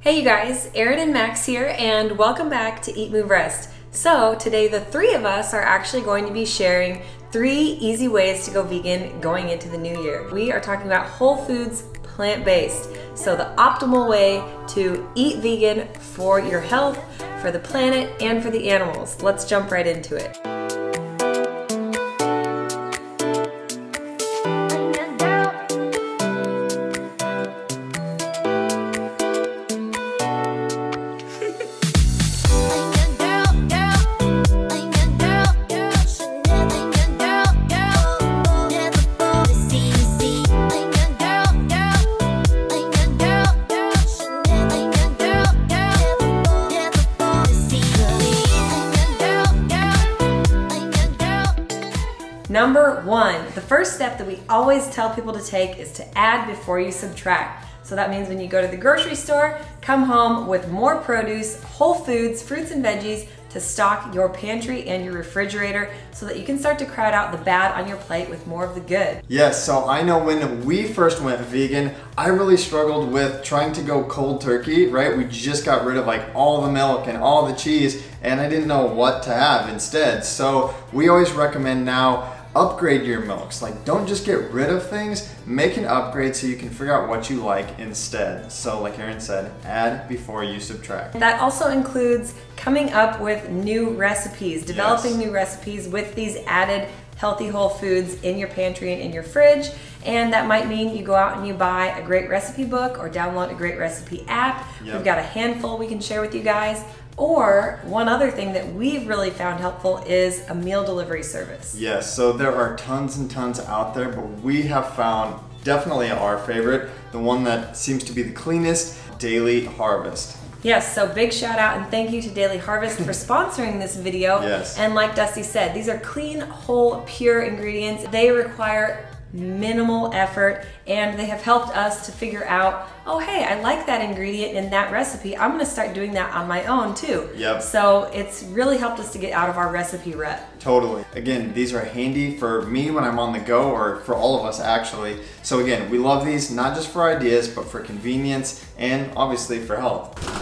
Hey you guys, Erin and Max here, and welcome back to Eat Move Rest. So, today the three of us are actually going to be sharing three easy ways to go vegan going into the new year. We are talking about whole foods, plant based. So, the optimal way to eat vegan for your health, for the planet, and for the animals. Let's jump right into it. Number one, the first step that we always tell people to take is to add before you subtract. So that means when you go to the grocery store, come home with more produce, whole foods, fruits and veggies to stock your pantry and your refrigerator so that you can start to crowd out the bad on your plate with more of the good. Yes, so I know when we first went vegan, I really struggled with trying to go cold turkey, right? We just got rid of like all the milk and all the cheese and I didn't know what to have instead. So we always recommend now upgrade your milks. Like don't just get rid of things, make an upgrade so you can figure out what you like instead. So like Erin said, add before you subtract. That also includes coming up with new recipes, developing yes. new recipes with these added healthy whole foods in your pantry and in your fridge. And that might mean you go out and you buy a great recipe book or download a great recipe app. Yep. We've got a handful we can share with you guys. Or one other thing that we've really found helpful is a meal delivery service. Yes, so there are tons and tons out there, but we have found definitely our favorite, the one that seems to be the cleanest, Daily Harvest. Yes, so big shout out and thank you to Daily Harvest for sponsoring this video. Yes. And like Dusty said, these are clean, whole, pure ingredients. They require minimal effort and they have helped us to figure out oh hey i like that ingredient in that recipe. I'm going to start doing that on my own too. Yep. So it's really helped us to get out of our recipe rut. Totally. Again these are handy for me when i'm on the go or for all of us actually. So again we love these not just for ideas but for convenience and obviously for health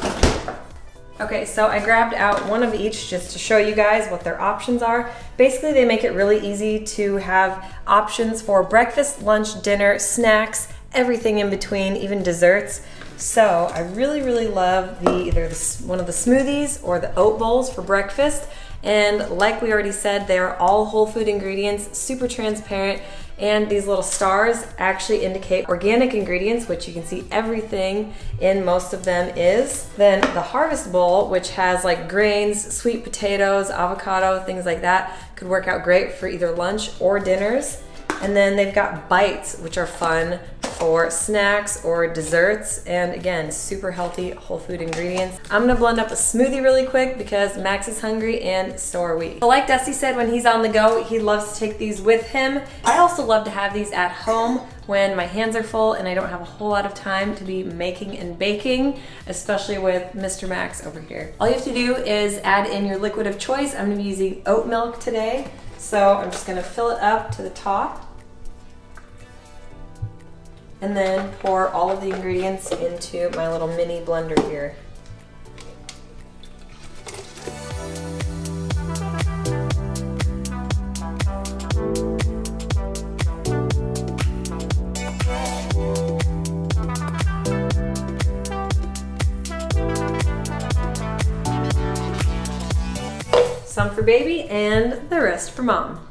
Okay, so I grabbed out one of each just to show you guys what their options are. Basically, they make it really easy to have options for breakfast, lunch, dinner, snacks, everything in between, even desserts. So I really, really love the either the, one of the smoothies or the oat bowls for breakfast. And like we already said, they are all whole food ingredients, super transparent, and these little stars actually indicate organic ingredients, which you can see everything in most of them is. Then the harvest bowl, which has like grains, sweet potatoes, avocado, things like that, could work out great for either lunch or dinners. And then they've got bites, which are fun for snacks or desserts. And again, super healthy whole food ingredients. I'm gonna blend up a smoothie really quick because Max is hungry and so are we. But like Dusty said, when he's on the go, he loves to take these with him. I also love to have these at home when my hands are full and I don't have a whole lot of time to be making and baking, especially with Mr. Max over here. All you have to do is add in your liquid of choice. I'm gonna be using oat milk today. So I'm just gonna fill it up to the top and then pour all of the ingredients into my little mini blender here. Some for baby and the rest for mom.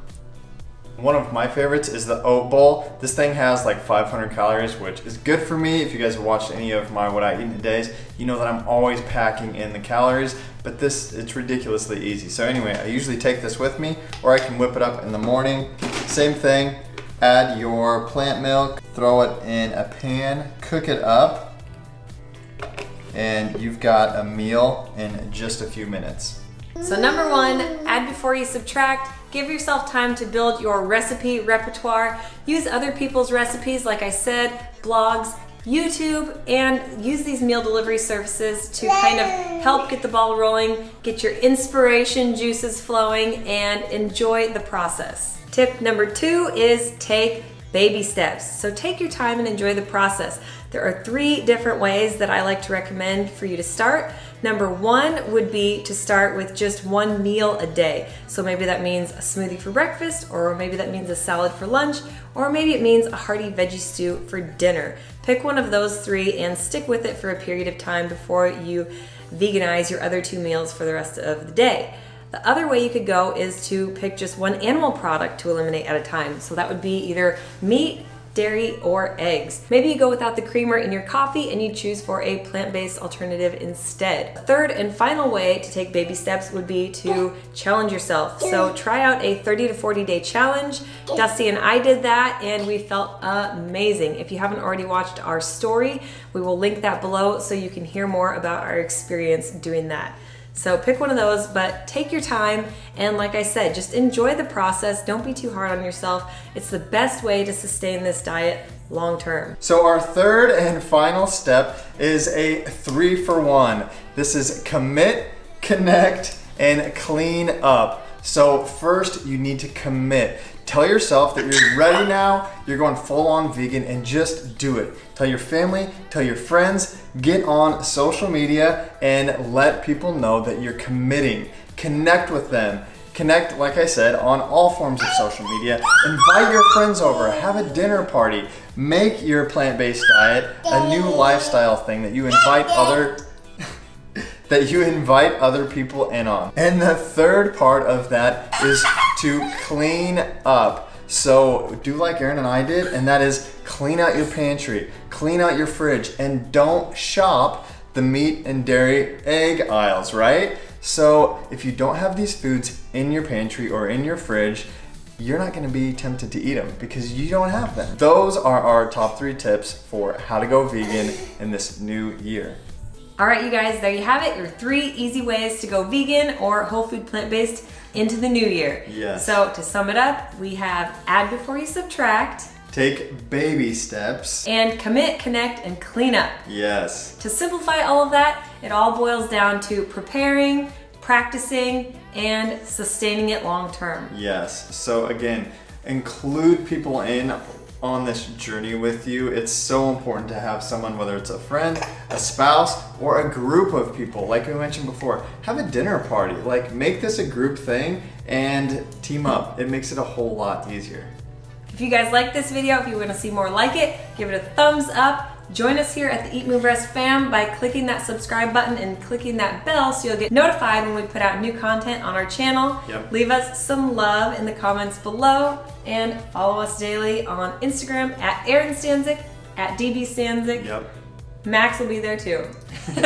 One of my favorites is the oat bowl. This thing has like 500 calories, which is good for me. If you guys have watched any of my What I Eat in a Days, you know that I'm always packing in the calories, but this, it's ridiculously easy. So anyway, I usually take this with me, or I can whip it up in the morning. Same thing, add your plant milk, throw it in a pan, cook it up, and you've got a meal in just a few minutes. So number one, add before you subtract. Give yourself time to build your recipe repertoire. Use other people's recipes, like I said, blogs, YouTube, and use these meal delivery services to kind of help get the ball rolling, get your inspiration juices flowing, and enjoy the process. Tip number two is take baby steps. So take your time and enjoy the process. There are three different ways that I like to recommend for you to start. Number one would be to start with just one meal a day. So maybe that means a smoothie for breakfast, or maybe that means a salad for lunch, or maybe it means a hearty veggie stew for dinner. Pick one of those three and stick with it for a period of time before you veganize your other two meals for the rest of the day. The other way you could go is to pick just one animal product to eliminate at a time. So that would be either meat, dairy, or eggs. Maybe you go without the creamer in your coffee and you choose for a plant-based alternative instead. Third and final way to take baby steps would be to challenge yourself. So try out a 30 to 40 day challenge. Dusty and I did that and we felt amazing. If you haven't already watched our story, we will link that below so you can hear more about our experience doing that. So pick one of those, but take your time. And like I said, just enjoy the process. Don't be too hard on yourself. It's the best way to sustain this diet long term. So our third and final step is a three for one. This is commit, connect, and clean up. So first you need to commit. Tell yourself that you're ready now, you're going full on vegan and just do it. Tell your family, tell your friends, get on social media and let people know that you're committing. Connect with them. Connect, like I said, on all forms of social media. Invite your friends over, have a dinner party. Make your plant-based diet a new lifestyle thing that you invite other that you invite other people in on. And the third part of that is to clean up. So do like Erin and I did, and that is clean out your pantry, clean out your fridge, and don't shop the meat and dairy egg aisles, right? So if you don't have these foods in your pantry or in your fridge, you're not gonna be tempted to eat them because you don't have them. Those are our top three tips for how to go vegan in this new year. All right, you guys, there you have it. Your three easy ways to go vegan or whole food plant-based into the new year. Yes. So to sum it up, we have add before you subtract. Take baby steps. And commit, connect, and clean up. Yes. To simplify all of that, it all boils down to preparing, practicing, and sustaining it long term. Yes. So again, include people in on this journey with you. It's so important to have someone, whether it's a friend, a spouse, or a group of people. Like we mentioned before, have a dinner party. Like make this a group thing and team up. It makes it a whole lot easier. If you guys like this video, if you want to see more like it, give it a thumbs up. Join us here at the Eat Move Rest fam by clicking that subscribe button and clicking that bell so you'll get notified when we put out new content on our channel. Yep. Leave us some love in the comments below and follow us daily on Instagram at Erin Stanczyk, at DB Stanczyk. Yep. Max will be there too.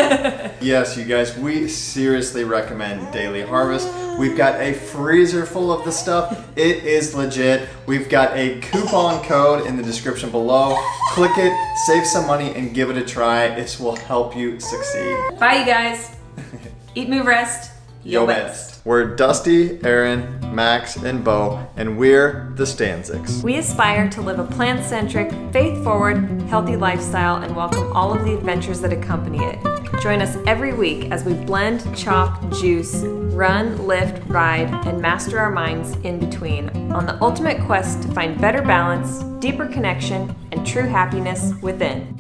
yes, you guys, we seriously recommend Daily Harvest. We've got a freezer full of the stuff. It is legit. We've got a coupon code in the description below. Click it, save some money, and give it a try. This will help you succeed. Bye, you guys. Eat, move, rest. Yo best. We're Dusty, Erin, Max, and Bo, and we're the Stanczyks. We aspire to live a plant centric, faith forward, healthy lifestyle and welcome all of the adventures that accompany it. Join us every week as we blend, chop, juice, run, lift, ride, and master our minds in between on the ultimate quest to find better balance, deeper connection, and true happiness within.